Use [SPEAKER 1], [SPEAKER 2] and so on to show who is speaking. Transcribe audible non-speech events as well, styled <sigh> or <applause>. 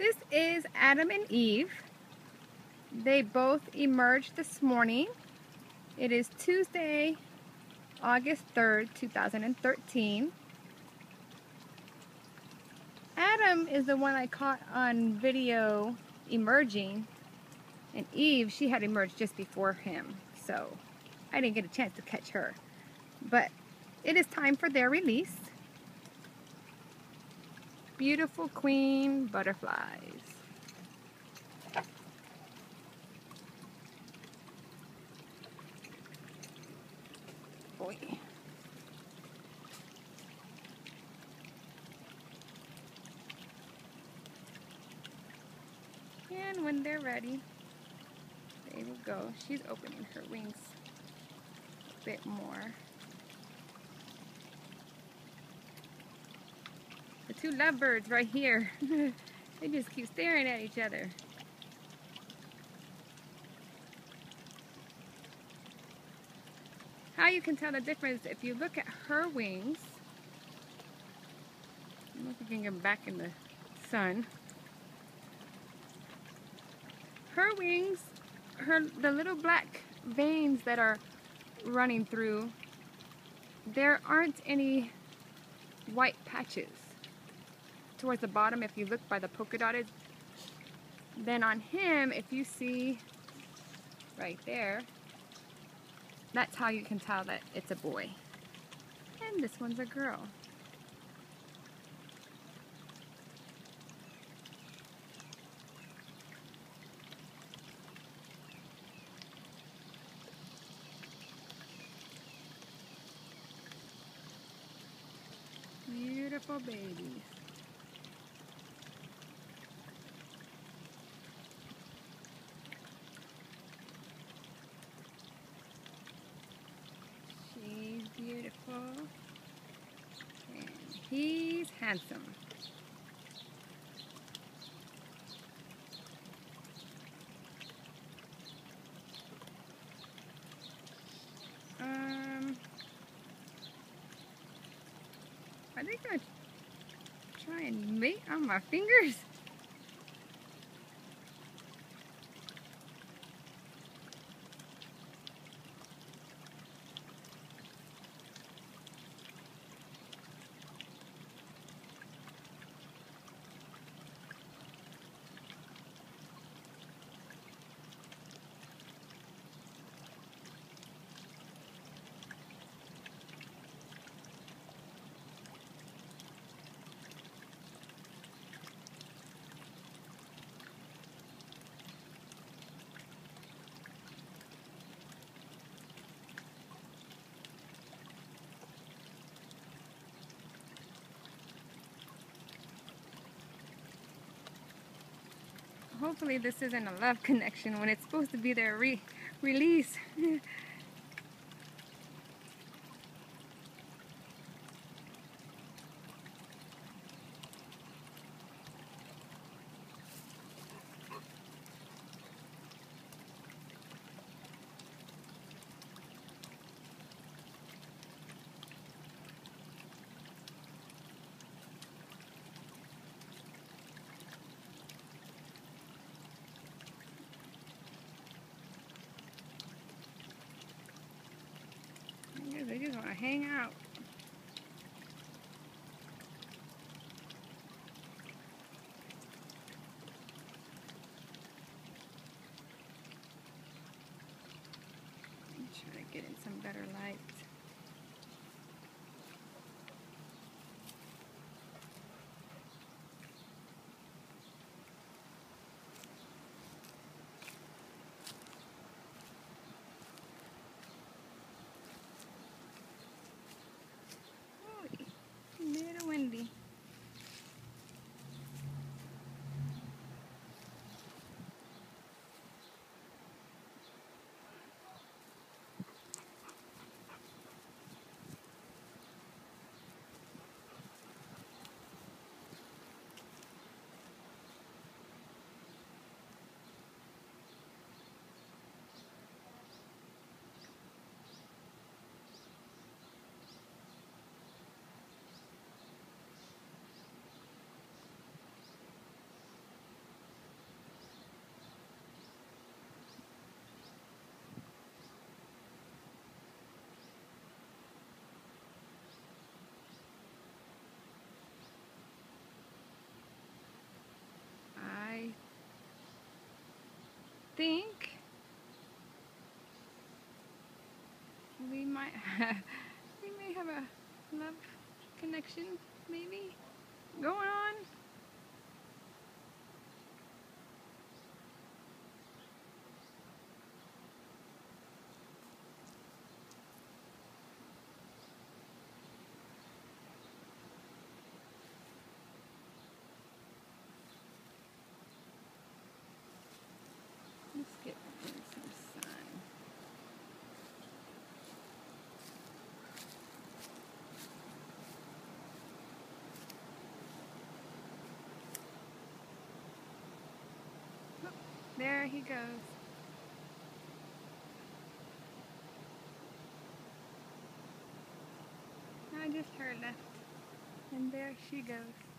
[SPEAKER 1] This is Adam and Eve. They both emerged this morning. It is Tuesday, August 3rd, 2013. Adam is the one I caught on video emerging, and Eve, she had emerged just before him, so I didn't get a chance to catch her. But it is time for their release. Beautiful queen butterflies. Boy. And when they're ready, they will go. She's opening her wings a bit more. The two lovebirds right here. <laughs> they just keep staring at each other. How you can tell the difference if you look at her wings. I don't know if you can get back in the sun. Her wings, her the little black veins that are running through, there aren't any white patches towards the bottom if you look by the polka dotted. Then on him, if you see right there, that's how you can tell that it's a boy. And this one's a girl. Beautiful babies. She's beautiful. And he's handsome. Um, are they gonna try and mate on my fingers? Hopefully this isn't a love connection when it's supposed to be their re release. <laughs> Yeah, they just want to hang out. Try to get in some better light. Think we might have, <laughs> we may have a love connection, maybe, going on. There he goes. I just heard left. And there she goes.